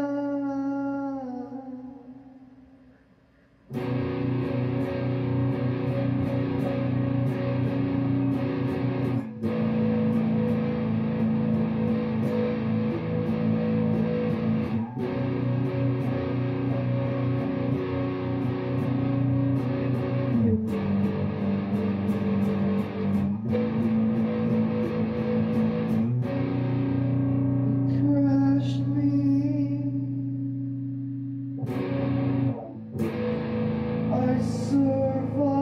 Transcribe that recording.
love. survive.